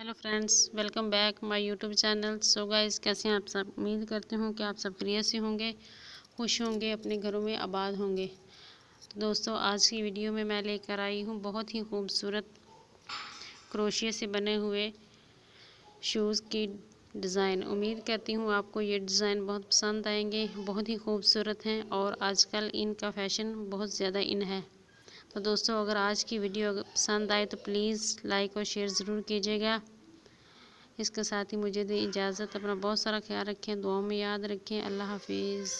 Hello friends, welcome back my YouTube channel. So guys कैसे हैं आप सब? उम्मीद करते हूँ कि आप सब प्रिय से होंगे, खुश होंगे, अपने घरों में आबाद होंगे। तो दोस्तों, आज की वीडियो में मैं लेकर आई हूँ बहुत ही खूबसूरत, क्रोशिया से बने हुए शूज़ की डिज़ाइन उम्मीद करती हूँ आपको ये डिज़ाइन बहुत पसंद आएँगे, बहुत ही खूबसूरत हैं और आजकल इनका फ़ैशन बहुत ज़्यादा इन है। तो दोस्तों, अगर आज की वीडियो पसंद आए तो प्लीज़ लाइक और शेयर ज़रूर कीजिएगा। इसके साथ ही मुझे दे इजाज़त, अपना बहुत सारा ख्याल रखें दुआ में याद रखें। अल्लाह हाफिज़।